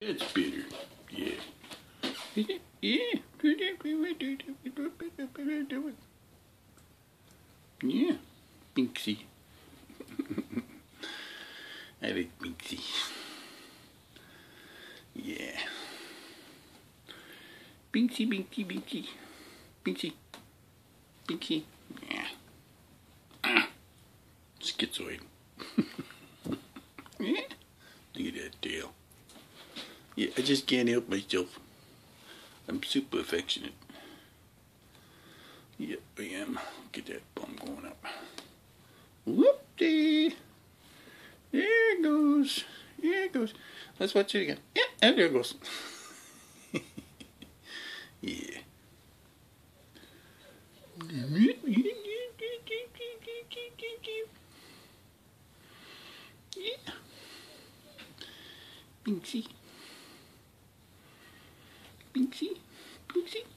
That's better. Yeah. Yeah. I like Binxie. Yeah. Binxie, Binxie, Binxie. Binxie. Binxie. Yeah. Ah. Schizoid. yeah. Look at that tail. Yeah, I just can't help myself. I'm super affectionate. Yep, I am. Get that bum going up. Whoopty! There it goes. There it goes. Let's watch it again. Yeah, and there it goes. yeah. Yeah. Binxie. Binxie.